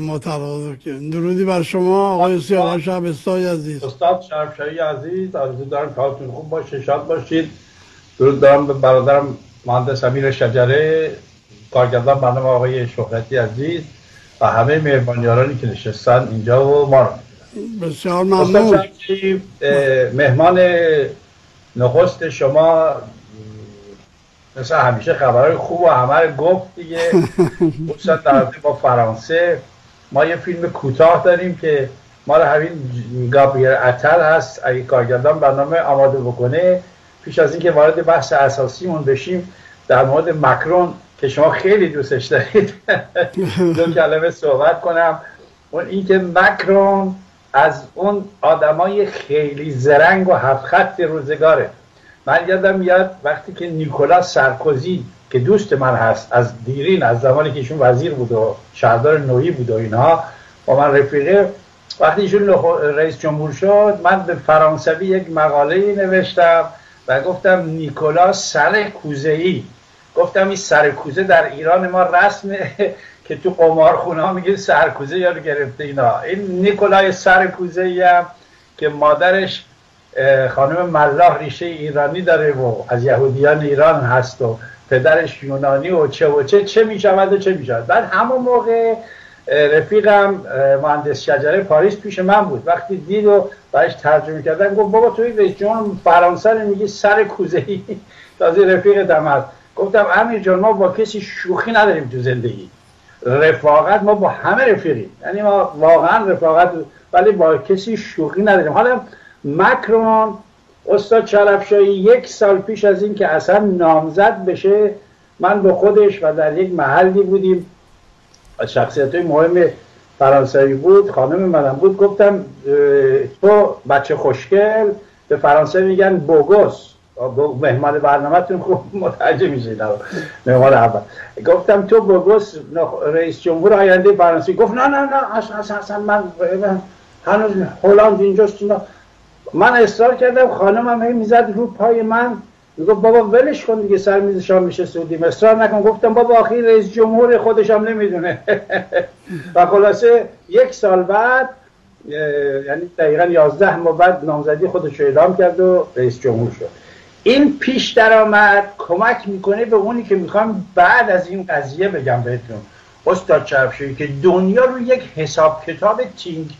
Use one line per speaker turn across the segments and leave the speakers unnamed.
متقاضا کنیم درودی بر شما آقای سیاوش شهبستای عزیز.
استاد شرفشایی عزیز آرزو دارم کارتون خوب باشه شاد باشید. درود دارم به برادرم مهندس امیر شجره کارگردان برنامه آقای شهرتی عزیز و همه مهمانیارانی که نشستن اینجا و ما رو.
بسیار ممنون.
مهمان نخست شما مثل همیشه خبرهای خوب و همه رو گفت دیگه. خصوصا در با فرانسه. ما یه فیلم کوتاه داریم که ما رو همین گابریل اتل هست. اگه کارگردان برنامه آماده بکنه پیش از اینکه وارد بحث اساسیمون بشیم در مورد مکرون که شما خیلی دوستش دارید دو کلمه صحبت کنم. اون اینکه مکرون از اون آدمای خیلی زرنگ و هفت روزگاره. من یادم یاد وقتی که نیکولاس سرکوزی که دوست من هست از دیرین از زمانی که ایشون وزیر بود و شهردار نوعی بود و اینها با من رفیقه. وقتی ایشون رئیس جمهور شد من به فرانسوی یک مقاله نوشتم و گفتم نیکولاس سر کوزه ای گفتم این سرکوزه در ایران ما رسمه که تو قمارخونه ها میگه سرکوزه یا گرفته اینا. این نیکولای سرکوزه ای هم که مادرش خانم ملاح ریشه ایرانی داره و از یهودیان ایران هست و پدرش یونانی و چه و چه چه می‌شود و چه می‌شود. بعد همون موقع رفیقم مهندس شجره پاریس پیش من بود. وقتی دید و برش ترجمه کردن گفت بابا توی رئیس جمهور فرانسه میگی سر کوزه ای تازه رفیق دم گفتم امیر جان ما با کسی شوخی نداریم تو زندگی. رفاقت ما با همه رفیقیم. یعنی ما واقعا رفاقت ولی با کسی شوخی نداریم. حالا مکرون استاد شرفشایی یک سال پیش از این که اصلا نامزد بشه من به خودش و در یک محلی بودیم. شخصیت های مهم فرانسوی بود خانم منم بود. گفتم تو بچه خوشگل به فرانسه میگن بوگوس. مهمان برنامهتون خوب متوجه میشید. مهمان اول. گفتم تو بوگوس رئیس جمهور آینده فرانسه گفت نه نه نه اصلا اصلا من هنوز هلند اینجاست من اصرار کردم خانمم هی می‌زد رو پای من می‌گفت بابا ولش کن دیگه سر میز شام میشه سودیم اصرار نکن. گفتم بابا آخی رئیس جمهور خودش هم نمی‌دونه. و خلاصه یک سال بعد یعنی دقیقا یازده ماه بعد نامزدی خودش رو اعلام کرد و رئیس جمهور شد. این پیش درآمد کمک می‌کنه به اونی که می‌خوام بعد از این قضیه بگم بهتون. استاد چرفشوی که دنیا رو یک حساب کتاب تینگ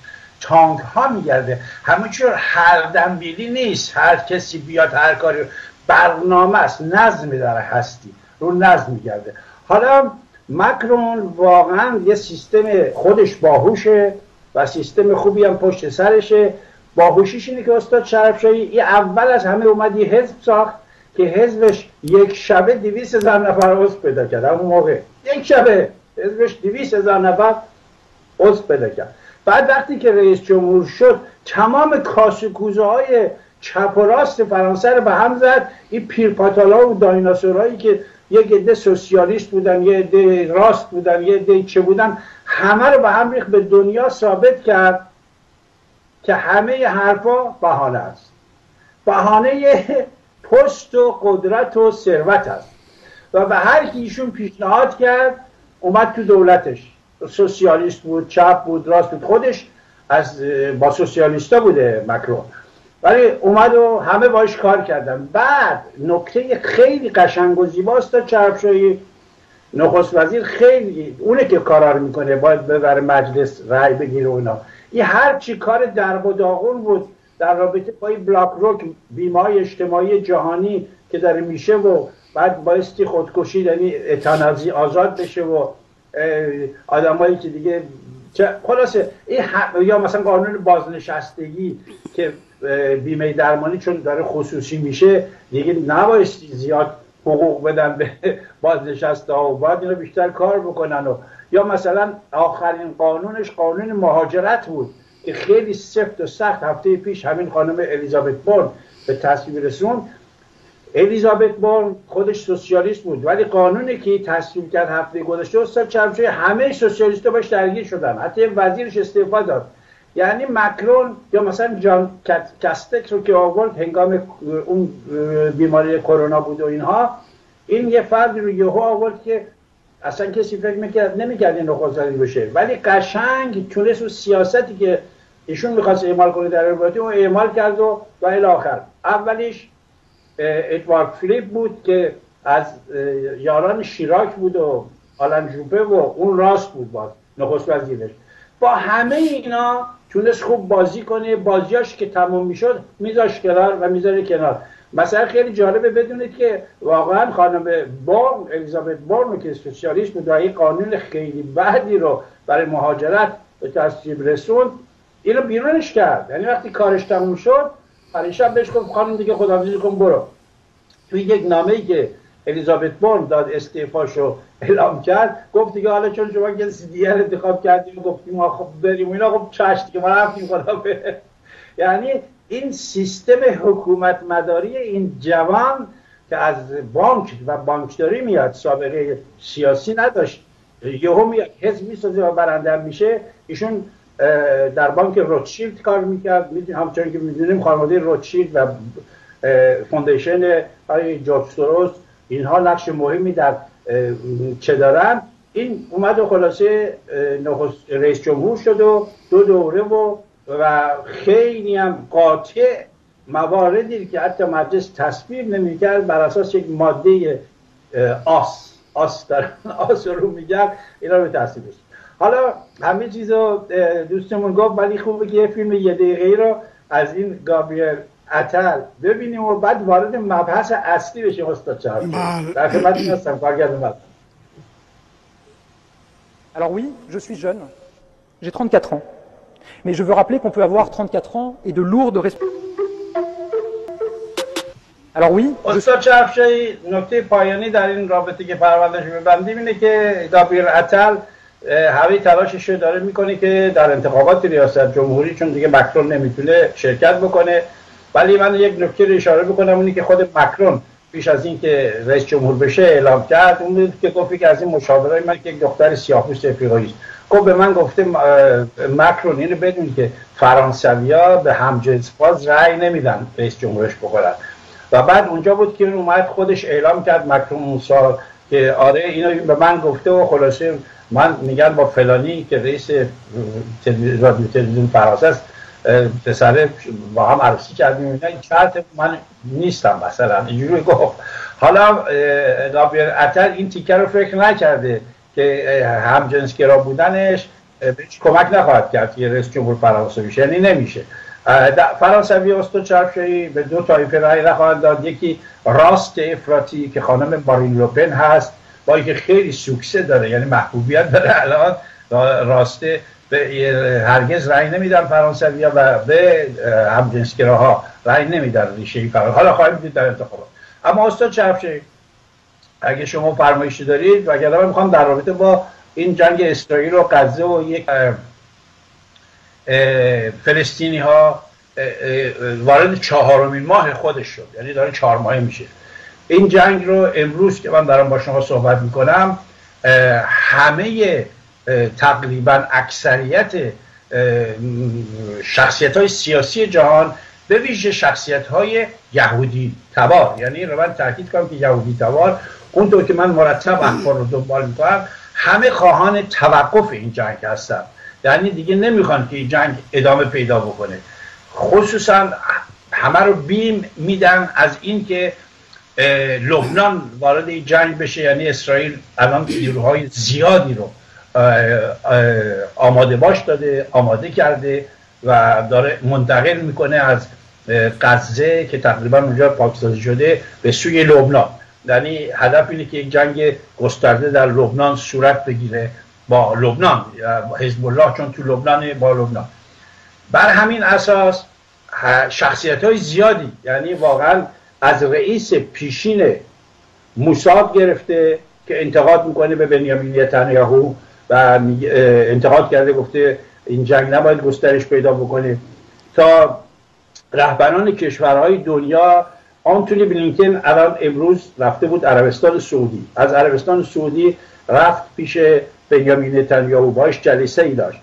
تانک ها میگرده همونجور هر دنبیلی نیست. هر کسی بیاد هر کاری. برنامه است. نظمی داره هستی. رو نظم میگرده. حالا مکرون واقعا یه سیستم خودش باهوشه و سیستم خوبی هم پشت سرشه. باهوشیش اینه که استاد شرفشایی این اول از همه اومد یه حزب ساخت که حزبش یک شبه دیویس هزار نفر عضو پیدا کرد. اون موقع. یک شبه حزبش دیویس هزار نفر عضو پیدا کرد. بعد وقتی که رئیس جمهور شد تمام کاسکوزه های چپ و راست فرانسه رو به هم زد. این پیرپاتالا و دایناسورایی که یک عده سوسیالیست بودن یه عده راست بودن یه عده چه بودن همه رو به هم ریخت به دنیا ثابت کرد که همه حرفا بهانه است. بهانه پست و قدرت و ثروت است. و به هر کی ایشون پیشنهاد کرد اومد تو دولتش. سوسیالیست بود چپ بود راست بود. خودش از با سوسیالیستا بوده مکرون. ولی اومد و همه باش کار کردن. بعد نکته خیلی قشنگ و زیباست تا چرفشایی نخست وزیر خیلی اونه که کارا رو می‌کنه باید ببره مجلس رأی بگیره اونا این هر چی کار درب و داغون بود در رابطه با این بلاک روک بیمای اجتماعی جهانی که داره میشه و بعد بایستی خودکشی یعنی اتانازی آزاد بشه و آدمایی که دیگه خلاصه این یا مثلا قانون بازنشستگی که بیمه درمانی چون داره خصوصی میشه دیگه نبایستی زیاد حقوق بدن به بازنشسته ها. و باید اینو بیشتر کار بکنن و یا مثلا آخرین قانونش قانون مهاجرت بود که خیلی سفت و سخت هفته پیش همین خانم الیزابت بورن به تصویب رسون الیزابت بورن خودش سوسیالیست بود ولی قانونی که تصویب کرد هفته گذشته استاد چرمشوی همه سوسیالیست باش درگیر شدن. حتی وزیرش استعفا داد. یعنی مکرون یا مثلا جان کستک رو که آورد هنگام اون بیماری کرونا بود و اینها این یه فردی رو یهو آورد که اصلا کسی فکر می‌کرد نمی‌کرد این نخست بشه. ولی قشنگ تونست سیاستی که ایشون می‌خواست اعمال کنه در ارتباطی اون اعمال کرد و و آخر. اولیش ادوارد فلیپ بود که از یاران شیراک بود و آلن جوبه و اون راست بود باز نخست وزیرش. با همه اینا تونست خوب بازی کنه بازیاش که تموم می‌شد میذاش کنار و می‌ذاره کنار. مثلا خیلی جالبه بدونید که واقعا خانم بورن الیزابت بورن که سوسیالیست بود و قانون خیلی بعدی رو برای مهاجرت به تصویب رسوند اینو بیرونش کرد. یعنی وقتی کارش تموم شد پریشب بهش گفت خانم دیگه خداحافظی کن برو. توی یک نامه ای که الیزابت بورن داد استعفاشو اعلام کرد گفت دیگه حالا چون شما کسی دیگر انتخاب کردیم گفتیم ما خب بریم اینا خب چشت دیگه ما رفتیم خدا یعنی این سیستم حکومت مداری این جوان که از بانک و بانکداری میاد سابقه سیاسی نداشت یهو میاد حزب می‌سازه و برنده میشه ایشون در بانک روتشیلد کار می‌کرد. همچنان که می‌دونیم خانواده روتشیلد و foundation های جورج اینها نقش مهمی در چه دارن. این اومد و خلاصه رئیس جمهور شد و دو دوره و و خیلی هم قاطع مواردی که حتی مجلس تصویر نمی‌کرد بر اساس یک ماده آس آس در آس رو میگرد اینا رو تصویر حالا همه چیز رو دوستمون گفت ولی خوبه که یه فیلم یه دقیقه رو از این گابریل اتل ببینیم و بعد وارد مبحث اصلی بشیم استاد چهار بله. در خدمت هستم کارگرد
Alors oui, je suis jeune, j'ai 34 ans. Mais je veux rappeler qu'on peut avoir 34 ans et de lourdes responsabilités. Alors oui.
استاد چرفشایی نکته پایانی در این رابطه که پروندهش ببندیم اینه که گابریل اتل همه تلاشش رو داره می‌کنه که در انتخابات ریاست جمهوری چون دیگه مکرون نمی‌تونه شرکت بکنه. ولی من یک نکته رو اشاره بکنم اونی که خود مکرون پیش از اینکه رئیس جمهور بشه اعلام کرد اون که گفت که از این مشاورای من که یک دختر سیاه‌پوست افریقایی است. گفت به من گفته مکرون اینو بدون که فرانسویا به همجنس باز رأی نمیدن رئیس جمهورش بکنن و بعد اونجا بود که اون اومد خودش اعلام کرد مکرون اون سال که آره اینو به من گفته و خلاصه من میگن با فلانی که رئیس تلویزیون تلویزیون فرانسه است پسر با هم عروسی کردیم. این شرط من نیستم مثلا. اینجوری گفت. حالا گابریل اتر این تیکه رو فکر نکرده که هم جنس گرا بودنش بهش کمک نخواهد کرد که رئیس جمهور فرانسه بشه. یعنی نمیشه. فرانسوی استو چرفشایی به دو تایفه رای نخواهد داد. یکی راست افراطی که خانم مارین لوپن هست. با اینکه خیلی سوکسه داره یعنی محبوبیت داره الان راسته به هرگز رأی نمیدن فرانسوی و به همجنسگراها رأی نمیدن ریشه فرانسه. حالا خواهیم دید در انتخابات. اما استاد چرفشه اگه شما فرمایشی دارید و اگر می‌خوام در رابطه با این جنگ اسرائیل و غزه و یک فلسطینی ها وارد چهارمین ماه خودش شد. یعنی داره چهار ماه میشه. این جنگ رو امروز که من دارم با شما صحبت می‌کنم همه تقریبا اکثریت شخصیت های سیاسی جهان به ویژه شخصیت های یهودی تبار. یعنی رو من تاکید کنم که یهودی تبار اونطور که من مرتب اخبار رو دنبال می‌کنم همه خواهان توقف این جنگ هستن. یعنی دیگه نمی‌خوان که این جنگ ادامه پیدا بکنه. خصوصا همه رو بیم میدن از اینکه لبنان وارد این جنگ بشه یعنی اسرائیل الان نیروهای زیادی رو آماده باش داده آماده کرده و داره منتقل می‌کنه از غزه که تقریبا اونجا پاکسازی شده به سوی لبنان. یعنی هدف اینه که یک جنگ گسترده در لبنان صورت بگیره با لبنان حزب الله چون تو لبنان با لبنان. بر همین اساس شخصیت های زیادی یعنی واقعا از رئیس پیشین موساد گرفته که انتقاد می‌کنه به بنیامین نتانیاهو و انتقاد کرده گفته این جنگ نباید گسترش پیدا بکنه. تا رهبران کشورهای دنیا آنتونی بلینکن الان امروز رفته بود عربستان سعودی. از عربستان سعودی رفت پیش بنیامین نتانیاهو باش جلسه ای داشت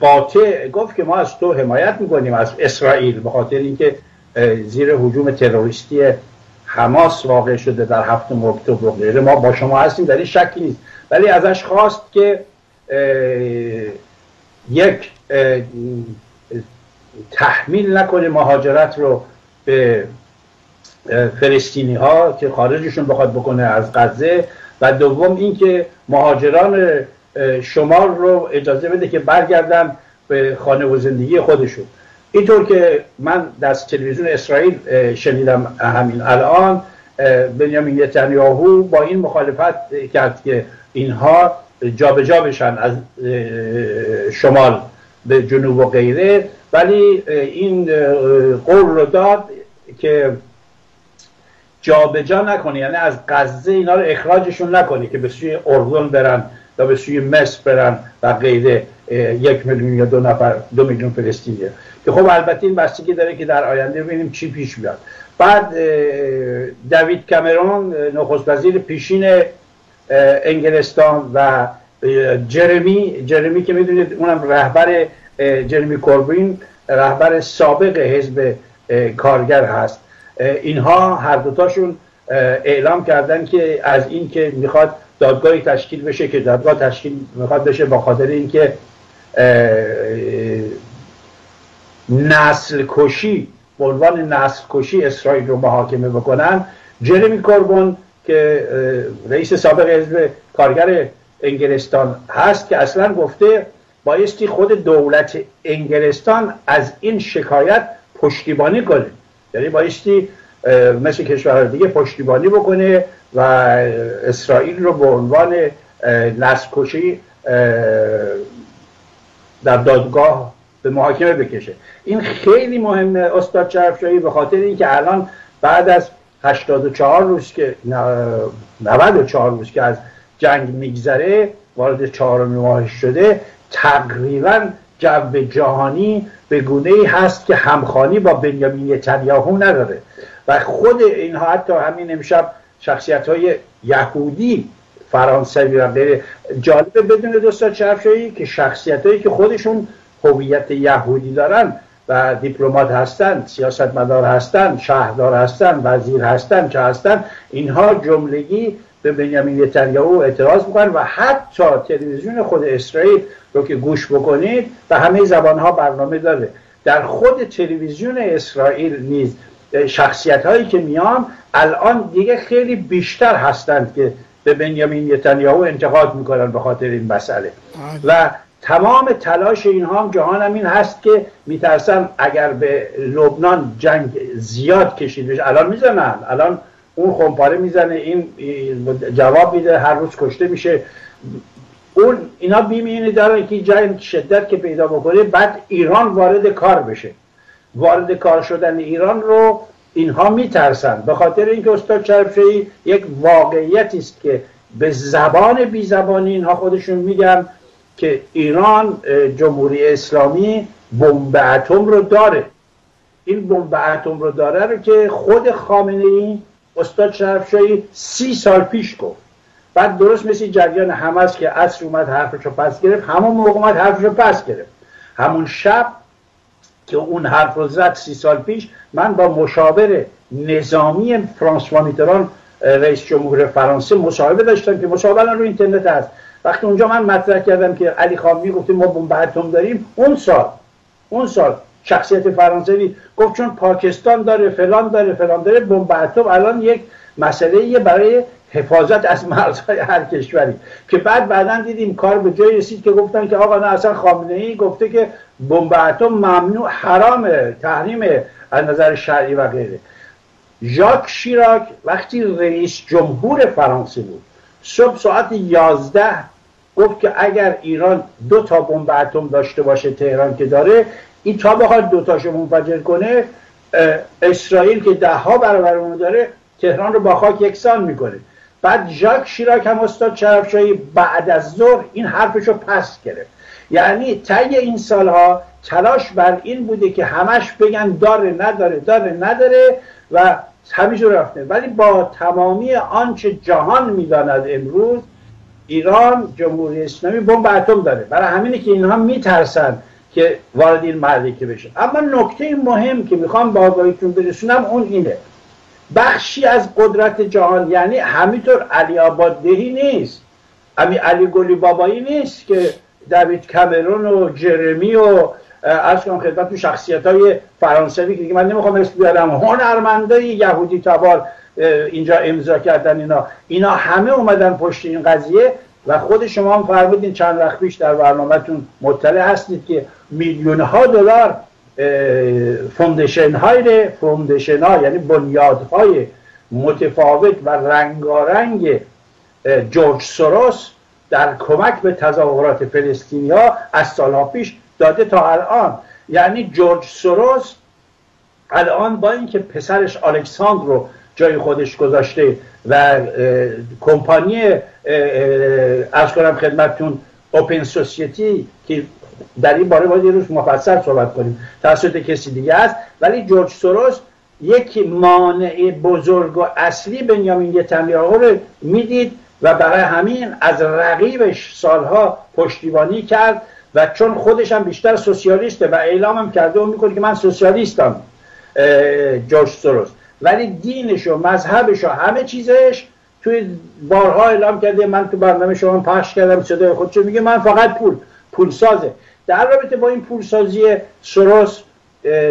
قاطع گفت که ما از تو حمایت می‌کنیم از اسرائیل به خاطر اینکه زیر حجوم تروریستی حماس واقع شده در هفتم اکتبر غیره. ما با شما هستیم در این شکی نیست. ولی ازش خواست که یک تحمیل نکنه مهاجرت رو به فلسطینی ها که خارجشون بخواد بکنه از غزه. و دوم اینکه مهاجران شمال رو اجازه بده که برگردن به خانه و زندگی خودشون. اینطور که من در تلویزیون اسرائیل شنیدم همین الان بنیامین نتانیاهو با این مخالفت کرد که اینها جابجا جا بشن از شمال به جنوب و غیره. ولی این قول رو داد که جابجا جا نکنه یعنی از غزه اینا رو اخراجشون نکنه که به سوی اردن برن یا به سوی مصر برن و غیره. یک میلیون یا دو نفر دو میلیون فلسطینیه. که خب البته این بستگی داره که در آینده ببینیم چی پیش میاد. بعد دوید کامرون نخست وزیر پیشین انگلستان و جرمی جرمی که می‌دونید اونم رهبر جرمی کوربین رهبر سابق حزب کارگر هست. اینها هر دوتاشون اعلام کردن که از این که می‌خواد دادگاهی تشکیل بشه که دادگاه تشکیل می‌خواد بشه با خاطر اینکه نسل کشی به نسل کشی اسرائیل رو محاکمه بکنن. جرمی کوربون که رئیس سابق حزب کارگر انگلستان هست که اصلا گفته بایستی خود دولت انگلستان از این شکایت پشتیبانی کنه. یعنی بایستی مثل کشورهای دیگه پشتیبانی بکنه و اسرائیل رو به عنوان نسل کشی در دادگاه به محاکمه بکشه. این خیلی مهمه استاد شرفشاهی به خاطر اینکه الان بعد از 84 روز که 94 روز که از جنگ میگذره وارد چهارم ماه شده تقریبا جو جهانی به گونه ای هست که همخانی با بنیامین نتانیاهو نداره. و خود اینها حتی همین امشب شخصیت های یهودی فرانسوی و غیره. جالبه بدون دوستان چرفشایی که شخصیت هایی که خودشون هویت یهودی دارن و دیپلمات هستن سیاستمدار هستن شهردار هستن وزیر هستن چه هستن اینها جملگی به بنیامین نتانیاهو اعتراض می‌کنن و حتی تلویزیون خود اسرائیل رو که گوش بکنید و همه زبان ها برنامه داره. در خود تلویزیون اسرائیل نیز شخصیت هایی که میان الان دیگه خیلی بیشتر هستند که به بنیامین نتانیاهو انتقاد می‌کنن به خاطر این مسئله. و تمام تلاش اینها هم جهان هم این هست که میترسن اگر به لبنان جنگ زیاد کشید بشه. الان می‌زنن. الان اون خمپاره می‌زنه این جواب میده هر روز کشته میشه. اون اینا بیم دارن که جنگ شدت که پیدا بکنه بعد ایران وارد کار بشه. وارد کار شدن ایران رو اینها میترسن به خاطر اینکه استاد چرفشهی یک واقعیتی است که به زبان بی زبانی اینها خودشون میگن که ایران جمهوری اسلامی بمب اتم رو داره. این بمب اتم رو داره رو که خود خامنه ای استاد شرفشاهی سی سال پیش گفت. بعد درست مثل جریان حماس که اصر اومد حرفشو پس گرفت همون موقع اومد حرفشو پس گرفت. همون شب که اون حرف رو زد سی سال پیش من با مشاور نظامی فرانسوا میتران رئیس جمهور فرانسه مصاحبه داشتم که مصاحبه رو اینترنت هست. وقتی اونجا من مطرح کردم که علی خامنه‌ای گفته ما بمب اتم داریم اون سال اون سال شخصیت فرانسوی گفت چون پاکستان داره فلان داره فلان داره بمب اتم الان یک مسئله برای حفاظت از مرزهای هر کشوری. که بعد بعدا دیدیم کار به جای رسید که گفتن که آقا نه اصلا خامنه ای گفته که بمب اتم ممنوع حرامه تحریم از نظر شرعی و غیره. ژاک شیراک وقتی رئیس جمهور فرانسه بود صبح ساعت 11 گفت که اگر ایران دو تا بمب اتم داشته باشه تهران که داره این تا بخواد دو تاشو منفجر کنه اسرائیل که ده ها برابر اون داره تهران رو با خاک یکسان می‌کنه. بعد ژاک شیراک هم استاد چرفشاهی بعد از ظهر این حرفش رو پس گرفت. یعنی طی این سالها تلاش بر این بوده که همش بگن داره نداره داره نداره و همینجور رفته ولی با تمامی آنچه جهان می‌داند امروز ایران جمهوری اسلامی بمب اتم داره. برای همینه که اینها میترسن که وارد این معرکه بشه. اما نکته مهم که می‌خوام با آگاهیتون برسونم اون اینه. بخشی از قدرت جهان یعنی همینطور علی آباد دهی نیست. امی علی گلی بابایی نیست که دوید کمرون و جرمی و از کنم خدمت شخصیت های فرانسوی که من نمی‌خوام اسم بیارم. هنرمنده یهودی تبار اینجا امضا کردن اینا. اینا همه اومدن پشت این قضیه و خود شما هم فرمودین چند وقت پیش در برنامهتون مطلع هستید که میلیون ها دلار foundation های foundation ها یعنی بنیادهای متفاوت و رنگارنگ جورج سوروس در کمک به تظاهرات فلسطینیا از سالها پیش داده تا الان. یعنی جورج سوروس الان با اینکه پسرش الکساندر رو جای خودش گذاشته و کمپانی از کنم خدمتتون اوپن سوسیتی که در این باره باید روز مفصل صحبت کنیم. توسط کسی دیگه است ولی جورج سوروس یک مانع بزرگ و اصلی بنیامین نتانیاهو رو می‌دید و برای همین از رقیبش سالها پشتیبانی کرد و چون خودش هم بیشتر سوسیالیسته و اعلام هم کرده و می‌کنه که من سوسیالیستم جورج سوروس. ولی دینش و مذهبش و همه چیزش توی بارها اعلام کرده من تو برنامه شما پخش کردم صدای خودشو میگه من فقط پول. پول سازه در رابطه با این پولسازی سروس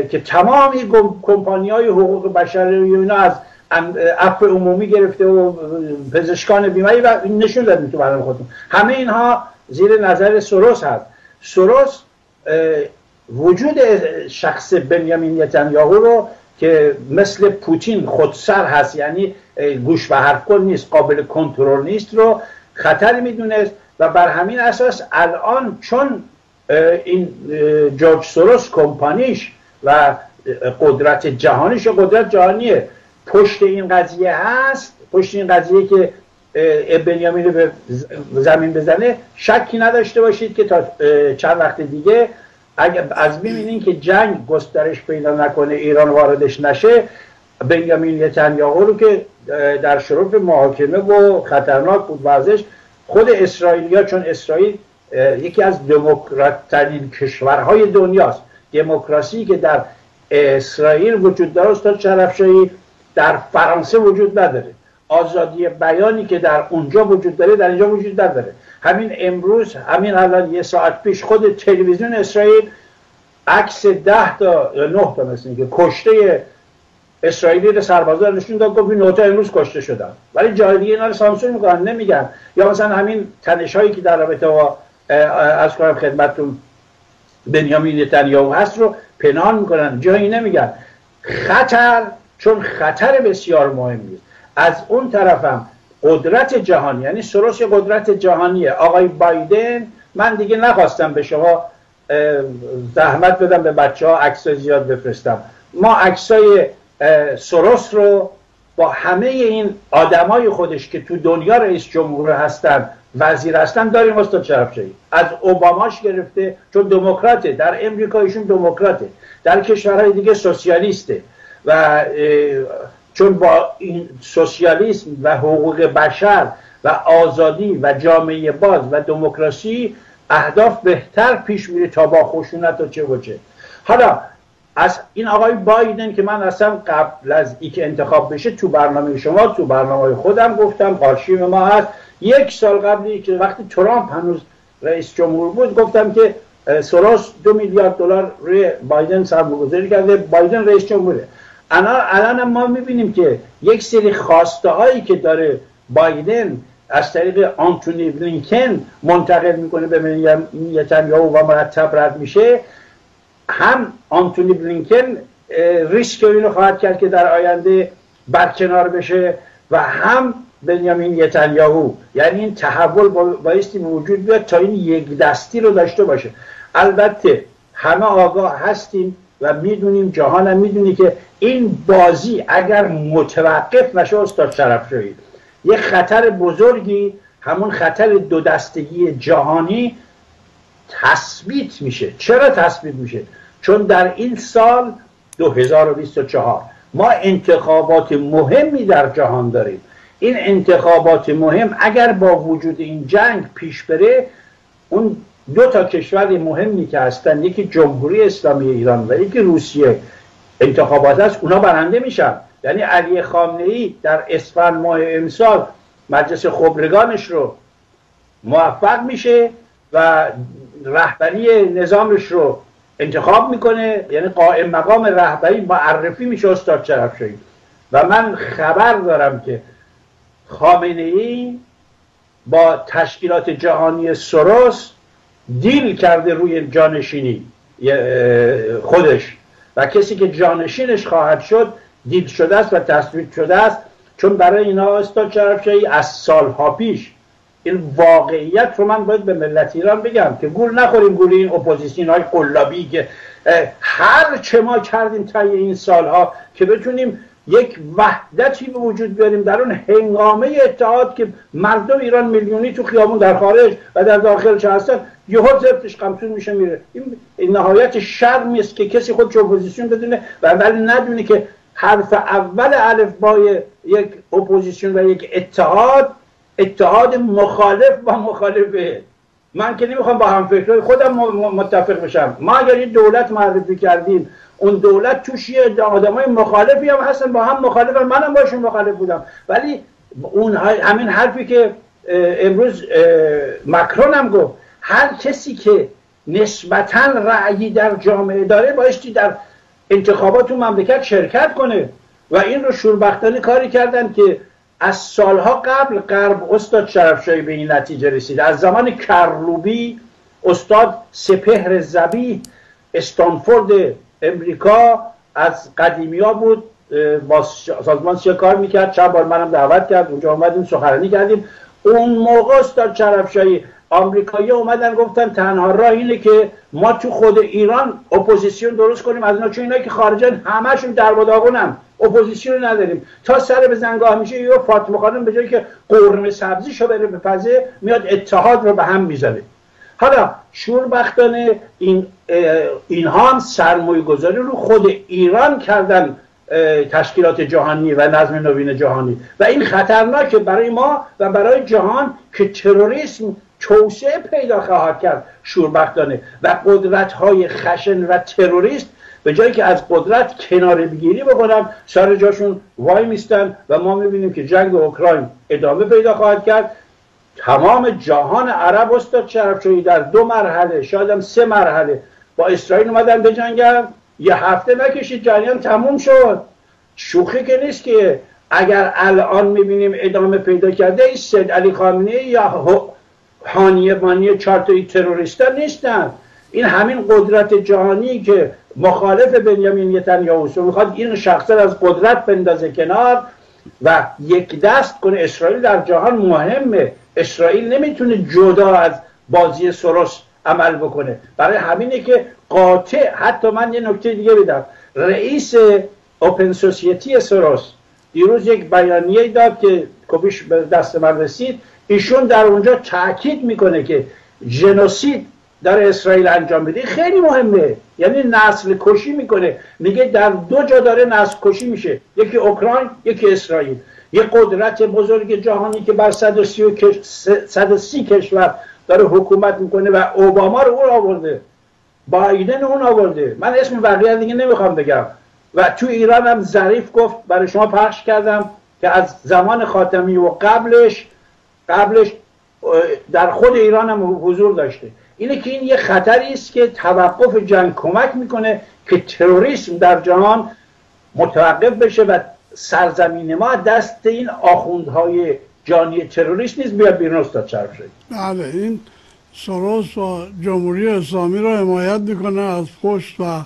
که تمامی کمپانی های حقوق بشری و اینا از عفو عمومی گرفته و پزشکان بیمه و نشون دادیم تو برنامه خودتون. همه اینها زیر نظر سروس هست. سروس وجود شخص بنیامین نتانیاهو رو که مثل پوتین خودسر هست یعنی گوش و حرف کن نیست قابل کنترل نیست رو خطر می‌دونست. و بر همین اساس الان چون این جورج سوروس کمپانیش و قدرت جهانیش و قدرت جهانیه پشت این قضیه هست پشت این قضیه که بنیامین رو به زمین بزنه شکی نداشته باشید که تا چند وقت دیگه اگر از ببینین که جنگ گسترش پیدا نکنه ایران واردش نشه بنیامین نتانیاهو رو که در شرف محاکمه و خطرناک بود ورزش خود اسرائیلیا چون اسرائیل یکی از دموکرات ترین کشورهای دنیاست. دموکراسی که در اسرائیل وجود داره استاد شرفشاهی در فرانسه وجود نداره. آزادی بیانی که در اونجا وجود داره در اینجا وجود نداره. همین امروز همین الان یه ساعت پیش خود تلویزیون اسرائیل عکس ده تا نه تا مثل که کشته اسرائیلی رو سربازا نشون داد گفت این امروز کشته شدن. ولی جای دیگه اینا رو سانسور می‌کنن نمیگن. یا مثلا همین تنش هایی که در رابطه با از کنم خدمتتون بنیامین نتانیاهو هست رو پنهان می‌کنن. جایی نمیگن. خطر چون خطر بسیار مهمی از اون طرفم قدرت جهانی یعنی سروش قدرت جهانیه. آقای بایدن من دیگه نخواستم به شما زحمت بدم به بچه ها عکس زیاد بفرستم. ما عکسای سروس رو با همه این آدمای خودش که تو دنیا رئیس جمهور هستن وزیر هستن داریم استاد شرفشاهی. از اوباماش گرفته چون دموکراته. در امریکا ایشون دموکراته. در کشورهای دیگه سوسیالیسته. و چون با این سوسیالیسم و حقوق بشر و آزادی و جامعه باز و دموکراسی اهداف بهتر پیش میره تا با خشونت و چه و حالا از این آقای بایدن که من اصلا قبل از اینکه انتخاب بشه تو برنامه شما تو برنامه خودم گفتم آرشیو ما هست. یک سال قبلی که وقتی ترامپ هنوز رئیس جمهور بود گفتم که سوراس دو میلیارد دلار روی بایدن سرمایه‌گذاری کرده بایدن رئیس جمهوره. الان الان ما می‌بینیم که یک سری خواسته هایی که داره بایدن از طریق آنتونی بلینکن منتقل می‌کنه به نتانیاهو و مرتب رد میشه. هم آنتونی بلینکن ریسک اینو خواهد کرد که در آینده برکنار بشه و هم بنیامین نتانیاهو یعنی این تحول بایستی وجود بیاد تا این یک دستی رو داشته باشه. البته همه آگاه هستیم و می‌دونیم جهان هم می‌دونی که این بازی اگر متوقف نشه استاد شرف شوید یه خطر بزرگی همون خطر دو دستگی جهانی تثبیت میشه. چرا تثبیت میشه؟ چون در این سال 2024 ما انتخابات مهمی در جهان داریم. این انتخابات مهم اگر با وجود این جنگ پیش بره اون دو تا کشور مهمی که هستن یکی جمهوری اسلامی ایران و یکی روسیه انتخابات است اونا برنده میشن. یعنی علی خامنه ای در اسفند ماه امسال مجلس خبرگانش رو موفق میشه و رهبری نظامش رو انتخاب می‌کنه. یعنی قائم مقام رهبری معرفی میشه استاد شرفشاهی. و من خبر دارم که خامنه ای با تشکیلات جهانی سروس دیل کرده روی جانشینی خودش. و کسی که جانشینش خواهد شد دید شده است و تصویب شده است. چون برای اینا استاد شرفشاهی از سالها پیش این واقعیت رو من باید به ملت ایران بگم که گول نخوریم گول این اپوزیسیون های قلابی که هر چه ما کردیم طی این سالها که بتونیم یک وحدتی به وجود بیاریم در اون هنگامه اتحاد که مردم ایران میلیونی تو خیابون در خارج و در داخل چه هستن یهو زبطش قمتون میشه میره. این نهایت شرمی است که کسی خودش اپوزیسیون بدونه و ولی ندونه که حرف اول الف بای یک اپوزیسیون و یک اتحاد اتحاد مخالف با مخالفه. من که نمی‌خوام با هم فکرهای خودم متفق بشم. ما اگر این دولت معرفی کردیم اون دولت توش یه آدم های مخالفی هم هستن با هم مخالف هم منم باشون مخالف بودم. ولی اون همین حرفی که امروز مکرون هم گفت هر کسی که نسبتا رأیی در جامعه داره بایستی در انتخابات اون مملکت شرکت کنه. و این رو شوربختانه کاری کردن که از سالها قبل غرب استاد شرفشاهی به این نتیجه رسید. از زمان کرلوبی استاد سپهر زبی استانفورد امریکا از قدیمی بود با سازمان سیا کار می‌کرد. چند بار منم دعوت کرد اونجا اومدیم سخنرانی کردیم. اون موقع استاد شرفشاهی آمریکایی اومدن گفتن تنها راه اینه که ما تو خود ایران اپوزیسیون درست کنیم. از اینا چون اینا که خارجن همشون در هم اپوزیسیون نداریم. تا سر بزنگاه میشه یا فاطمه خانم به جایی که قرمه سبزی شو بره به پزه میاد اتحاد رو به هم می‌زنه حالا شوربختانه این اینها هم سرمایه گذاری رو خود ایران کردن تشکیلات جهانی و نظم نوین جهانی. و این خطرناکه برای ما و برای جهان که تروریسم توسعه پیدا خواهد کرد شوربختانه و قدرت های خشن و تروریست به جایی که از قدرت کنار بگیری بکنن سر جاشون وای میستن و ما می‌بینیم که جنگ اوکراین ادامه پیدا خواهد کرد. تمام جهان عرب استاد شرفشاهی در دو مرحله شاید هم سه مرحله با اسرائیل اومدن به جنگن یه هفته نکشید جریان تموم شد. شوخی که نیست که اگر الان می‌بینیم ادامه پیدا کرده این سید علی خامنه یا حانیه مانی چارتایی تروریستا نیستن. این همین قدرت جهانی که مخالف بنیامین نتانیاهو می‌خواد این شخصا از قدرت بندازه کنار و یک دست کنه اسرائیل در جهان مهمه. اسرائیل نمی‌تونه جدا از بازی سروس عمل بکنه. برای همینه که قاطع حتی من یه نکته دیگه بدم رئیس اوپن سوسیتی سروس دیروز یک بیانیه داد که کپیش به دست من رسید. ایشون در اونجا تاکید می‌کنه که جنوسید در اسرائیل انجام بده. خیلی مهمه. یعنی نسل کشی می‌کنه. میگه در دو جا داره نسل کشی میشه. یکی اوکراین یکی اسرائیل. یه قدرت بزرگ جهانی که بر 130 کشور داره حکومت می‌کنه و اوباما رو اون آورده. بایدن اون آورده. من اسم بقیه دیگه نمی‌خوام بگم. و تو ایران هم ظریف گفت برای شما پخش کردم که از زمان خاتمی و قبلش قبلش در خود ایران هم حضور داشته. اینه که این یه خطری است که توقف جنگ کمک می‌کنه که تروریسم در جهان متوقف بشه و سرزمین ما دست این آخوندهای جانی تروریست نیست بیاد بیرون استاد شرف شد
بله این سروس و جمهوری اسلامی را حمایت می‌کنه از پشت و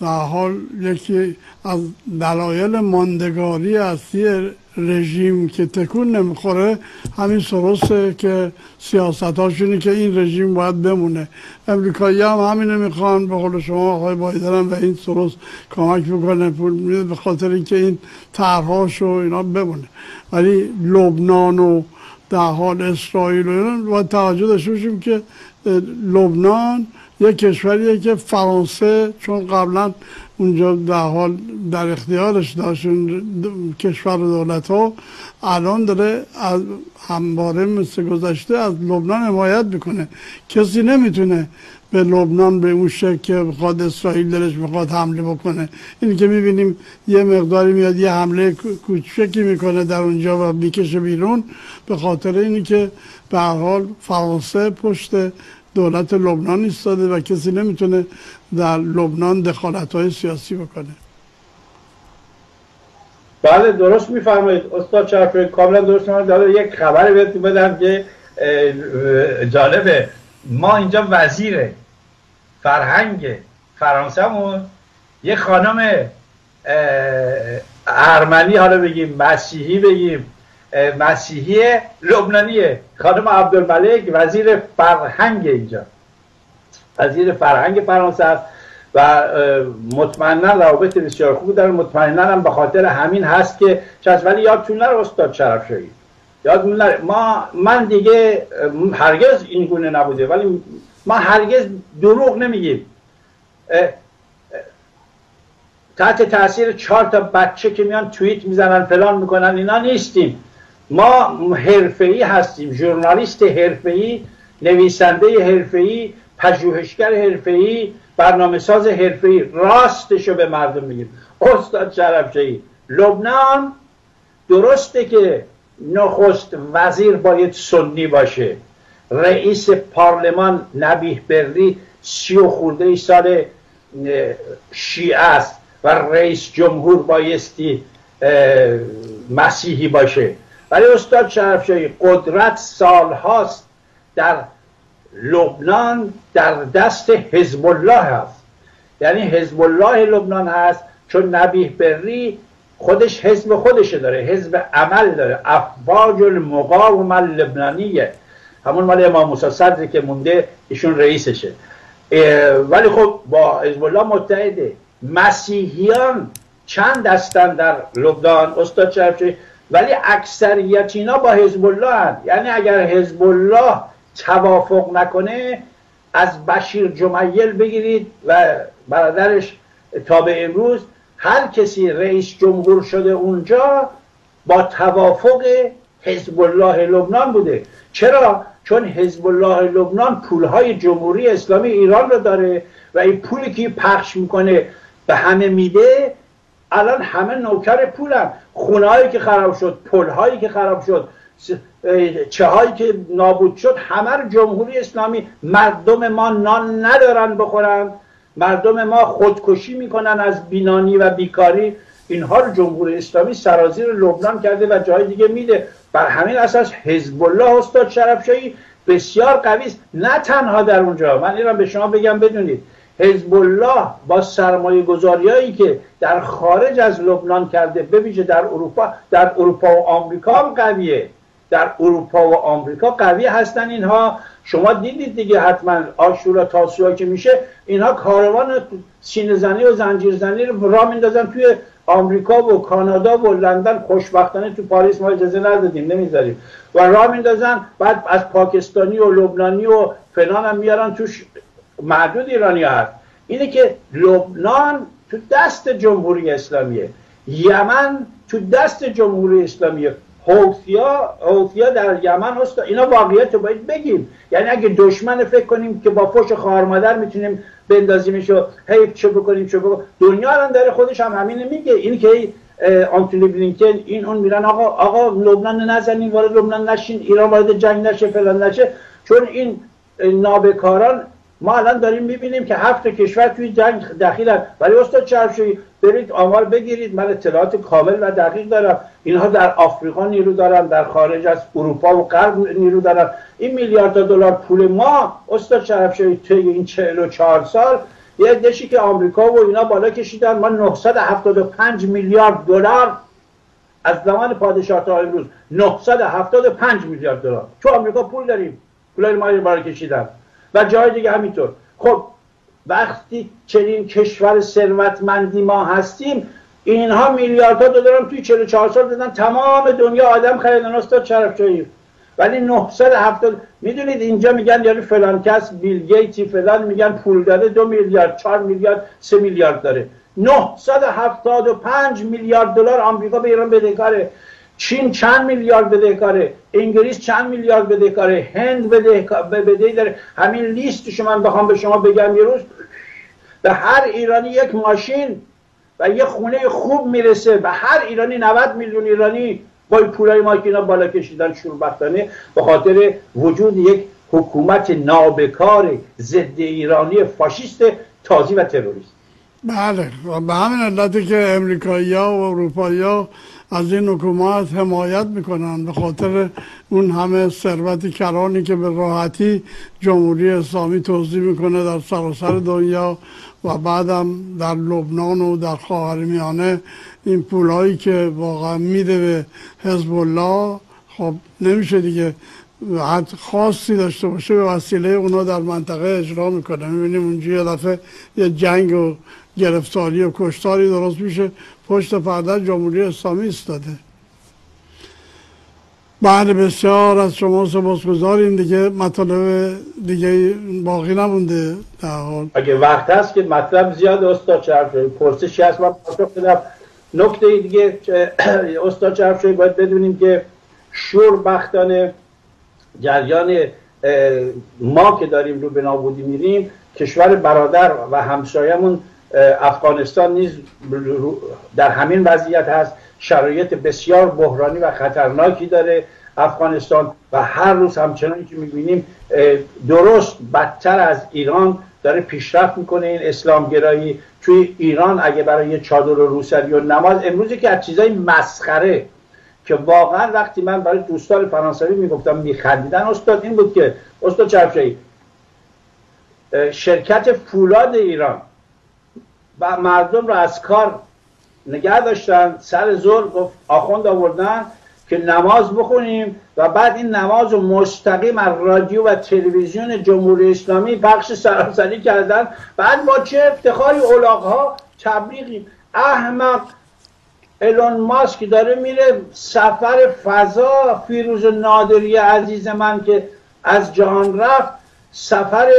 در حال یکی از دلایل ماندگاری اصلی رژیم که تکون نمی‌خوره همین سروسه که سیاست هاشونی که این رژیم باید بمونه. امریکایی هم همین می‌خوان به قول شما آقای بایدن هم به این سروس کمک می‌کنه پول میده به خاطر اینکه این طرحهاش و اینا بمونه. ولی لبنان و در حال اسرائیل و اینا باید توجه داشته باشیم که لبنان یک کشوریه که فرانسه چون قبلا اونجا در حال در اختیارش داشت کشور دولت ها الان داره از همواره مثل گذشته از لبنان حمایت می‌کنه. کسی نمی‌تونه به لبنان به اون شکل که بخواد اسرائیل دلش بخواد حمله بکنه. این که می‌بینیم یه مقداری میاد یه حمله کوچکی می‌کنه در اونجا و می‌کشه بیرون به خاطر اینی که به حال فرانسه پشت دولت لبنان ایستاده و کسی نمی‌تونه در لبنان دخالت های سیاسی بکنه.
بله درست میفرمایید. استاد چرفه کاملا درست میفرمایید. یک خبر بهتون بدم که جالبه. ما اینجا وزیر فرهنگ فرانسهمون یه خانم ارمنی حالا بگیم مسیحی بگیم مسیحی لبنانیه خانم عبدالملک وزیر فرهنگ اینجا. وزیر فرهنگ فرانسه است و مطمئنا روابط بسیار خوب داره. مطمئنا هم به خاطر همین هست که چشم ولی یادتون نره استاد شرف شدید یادتون نره ما من دیگه هرگز این گونه نبوده ولی ما هرگز دروغ نمیگیم. تحت تاثیر چهار تا بچه که میان توییت می‌زنن فلان می‌کنن اینا نیستیم. ما حرفه‌ای هستیم. ژورنالیست حرفه‌ای نویسنده حرفه‌ای پژوهشگر حرفه‌ای برنامه ساز حرفه‌ای راستشو به مردم میگیم. استاد شرفشهی لبنان درسته که نخست وزیر باید سنی باشه. رئیس پارلمان نبیه بری سی و خورده سال شیعه است و رئیس جمهور بایستی مسیحی باشه. ولی استاد شرفشاهی قدرت سالهاست در لبنان در دست حزب الله هست. یعنی حزب الله لبنان هست چون نبیه بری خودش حزب خودشه داره حزب عمل داره. افواج المقاومه اللبنانیه همون مال امام موسی صدری که مونده ایشون رئیسشه. ولی خب با حزب الله متحده. مسیحیان چند دستن در لبنان؟ استاد شرفچه ولی اکثریت اینا با حزب الله. یعنی اگر حزب الله توافق نکنه از بشیر جمیل بگیرید و برادرش تا به امروز هر کسی رئیس جمهور شده اونجا با توافق حزب الله لبنان بوده چرا چون حزب الله لبنان پولهای جمهوری اسلامی ایران رو داره و این پولی که پخش می‌کنه به همه میده الان همه نوکر پولن. خونه هایی که خراب شد پل هایی که خراب شد چه هایی که نابود شد همه جمهوری اسلامی مردم ما نان ندارن بخورن. مردم ما خودکشی می‌کنن از بینانی و بیکاری. اینها رو جمهوری اسلامی سرازیر لبنان کرده و جای دیگه میده. بر همین اساس حزب الله استاد شرفشاهی بسیار قوی است. نه تنها در اونجا. من ایران به شما بگم بدونید. حزب الله با سرمایه گذاریایی که در خارج از لبنان کرده ببینید در اروپا در اروپا و آمریکا هم قویه. در اروپا و آمریکا قوی هستن اینها. شما دیدید دیگه حتما آشورا تاسوعا که میشه اینها کاروان سینه زنی و زنجیر زنی رو را میندازن توی آمریکا و کانادا و لندن. خوشبختانه تو پاریس ما اجازه ندادیم نمی‌ذاریم. و را میندازن بعد از پاکستانی و لبنانی و فلان هم میارن توش معدود ایرانی هست. اینه که لبنان تو دست جمهوری اسلامیه. یمن تو دست جمهوری اسلامیه. حوثیا حوثیا در یمن هست. اینا واقعیت رو باید بگیم. یعنی اگه دشمن فکر کنیم که با پشت خواهر مادر می‌تونیم بندازیمش و حیف چه بکنیم چه بکنیم. دنیا الان داره خودش هم همینه میگه. این که آنتونی بلینکن این اون میرن آقا آقا لبنان نزنین وارد لبنان نشین ایران وارد جنگ نشه فلان نشه. چون این نابکاران ما الان داریم می‌بینیم که هفت کشور توی جنگ دخیلن. ولی استاد چرفشویی برید آمار بگیرید. من اطلاعات کامل و دقیق دارم. اینها در آفریقا نیرو دارن در خارج از اروپا و غرب نیرو دارن. این میلیارد دلار پول ما استاد شرفشویی طی این 44 سال یه دشی که آمریکا و اینا بالا کشیدن. ما 975 میلیارد دلار از زمان پادشاه تا امروز. 975 میلیارد دلار. تو آمریکا پول داریم. پولای ما بالا کشیدن. و جای دیگه همینطور. خب وقتی چنین کشور ثروتمندی ما هستیم اینها میلیاردها دلار توی 44 سال دادن تمام دنیا آدم خریدن استاد شرفچایی ولی 970 می‌دونید اینجا میگن یعنی فلان کس بیل گیتی فلان میگن پول داده دو میلیارد چهار میلیارد سه میلیارد داره. 975 میلیارد دلار آمریکا به ایران بدهکاره. چین چند میلیارد بدهکاره انگلیس چند میلیارد بدهکاره هند بدهی داره همین لیستش من بخوام به شما بگم یه روز به هر ایرانی یک ماشین و یه خونه خوب می‌رسه به هر ایرانی 90 میلیون ایرانی با پولای ماکینا بالا کشیدن شوربختانه به خاطر وجود یک حکومت نابکار ضد ایرانی فاشیست تازی و تروریست.
بله به همین علتی که امریکایی و اروپایی از این حکومت حمایت می‌کنن به خاطر اون همه ثروت کرانی که به راحتی جمهوری اسلامی توضیح می‌کنه در سراسر دنیا و بعدم در لبنان و در خاورمیانه. این پولایی که واقعا میده به حزب الله خب نمیشه دیگه حد خاصی داشته باشه به وسیله اونا در منطقه اجرا می‌کنه. می‌بینیم اونجا یه دفعه یه جنگ و گرفتاری و کشتاری درست میشه پشت پرده جمهوری اسلامی استاده بله بسیار از شما سپاسگزاریم دیگه مطالب دیگه باقی نمونده در حال.
اگه وقت هست که مطلب زیاد استاد چرف پرسش هست من پاسخ بدم. نکته دیگه استاد چرف باید بدونیم که شور بختانه جریان ما که داریم رو به نابودی میریم کشور برادر و همسایمون افغانستان نیز در همین وضعیت هست. شرایط بسیار بحرانی و خطرناکی داره افغانستان و هر روز همچنانی که می‌بینیم درست بدتر از ایران داره پیشرفت می‌کنه این اسلامگرایی. توی ایران اگه برای چادر و روسری و نماز امروزی که از چیزای مسخره که واقعا وقتی من برای دوستان فرانسوی می‌گفتم میخندیدن استاد این بود که استاد چرفشایی شرکت فولاد ایران و مردم رو از کار نگه داشتن سر زور گفت آخوند آوردن که نماز بخونیم و بعد این نماز رو مستقیم از رادیو و تلویزیون جمهوری اسلامی پخش سراسری کردن. بعد با چه افتخاری ها تبلیغی احمق الون ماسک داره میره سفر فضا. فیروز نادری عزیز من که از جهان رفت سفر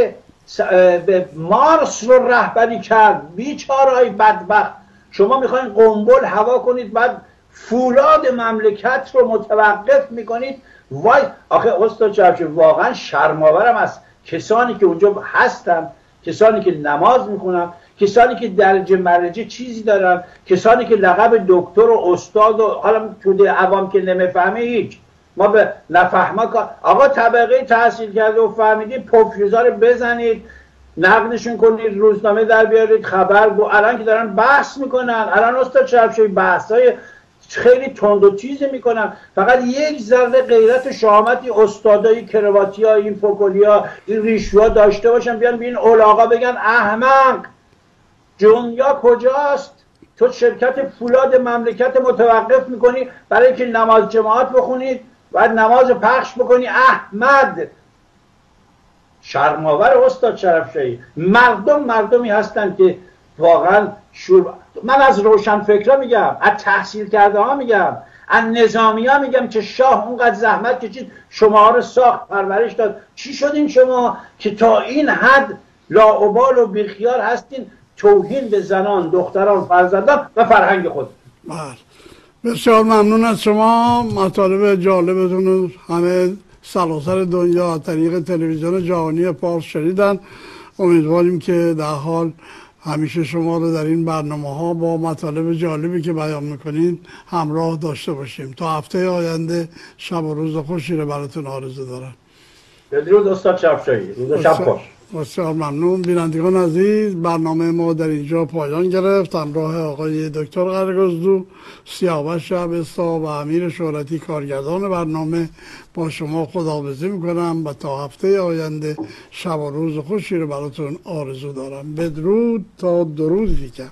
مارس رو رهبری کرد. بیچارهای بدبخت. شما می‌خواین قنبل هوا کنید بعد فولاد مملکت رو متوقف می‌کنید. وای آخه استاد چرچه واقعا شرماورم از کسانی که اونجا هستن کسانی که نماز می‌خونن کسانی که درجه مرجه چیزی دارن کسانی که لقب دکتر و استاد و حالا توده عوام که نمی‌فهمه هیچ. ما به نفهمه آقا طبقه تحصیل کرده و فهمیدی پوفیوزا رو بزنید نقدشون کنید روزنامه در بیارید خبر گو الان که دارن بحث می‌کنن. الان استاد شبشوی بحث های خیلی تند و چیزی می‌کنن. فقط یک ذره غیرت شامتی استادای کرواتی ها این فکولی ها این ریشوا داشته باشن بیان بین اولاغا بگن احمق دنیا کجاست؟ تو شرکت فولاد مملکت متوقف می‌کنی برای که نماز جماعت بخونید و نماز پخش بکنی. احمد. شرماور استاد شرف شایی مردم مردمی هستن که واقعا شور من از روشن فکرها میگم از تحصیل کرده ها میگم از نظامی ها میگم که شاه اونقدر زحمت کشید شما رو ساخت پرورش داد. چی شدین شما که تا این حد لاعبال و بیخیار هستین؟ توهین به زنان دختران فرزندان و فرهنگ خود.
بله. بسیار ممنون از شما. مطالب جالبتون همه سراسر دنیا طریق تلویزیون جهانی پارس شنیدن. امیدواریم که در حال همیشه شما رو در این برنامه ها با مطالب جالبی که بیان می‌کنین همراه داشته باشیم. تا هفته آینده شب و روز خوشی رو براتون آرزو دارم.
بدرود استاد شبشایی روز شب خوش.
بسیار ممنون. بینندگان عزیز برنامه ما در اینجا پایان گرفت. همراه آقای دکتر قرگزدو سیاوش شبستا و امیر شهرتی کارگردان برنامه با شما خداحافظی می‌کنم و تا هفته آینده شب و روز خوشی رو براتون آرزو دارم. بدرود تا درود دیگر